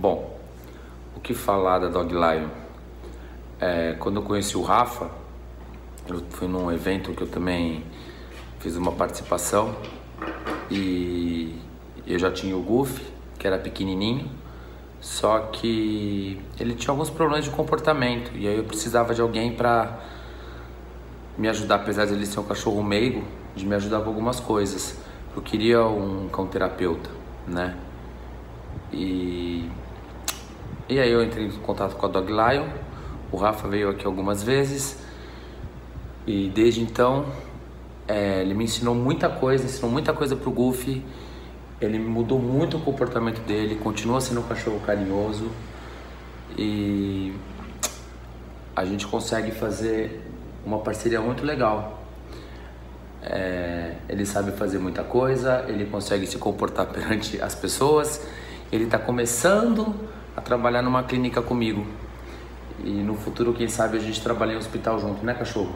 Bom, o que falar da Dog Lion? É, quando eu conheci o Rafa, eu fui num evento que eu também fiz uma participação e eu já tinha o Goofy, que era pequenininho, só que ele tinha alguns problemas de comportamento e aí eu precisava de alguém para me ajudar, apesar de ele ser um cachorro meigo, de me ajudar com algumas coisas. Eu queria um cão terapeuta, né? E e aí eu entrei em contato com a Dog Lion. O Rafa veio aqui algumas vezes e desde então é, ele me ensinou muita coisa, ensinou muita coisa pro Goofy. Ele mudou muito o comportamento dele, continua sendo um cachorro carinhoso e a gente consegue fazer uma parceria muito legal. É, ele sabe fazer muita coisa, ele consegue se comportar perante as pessoas. Ele está começando a trabalhar numa clínica comigo. E no futuro, quem sabe, a gente trabalha em hospital junto, né, cachorro?